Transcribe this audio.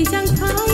你想逃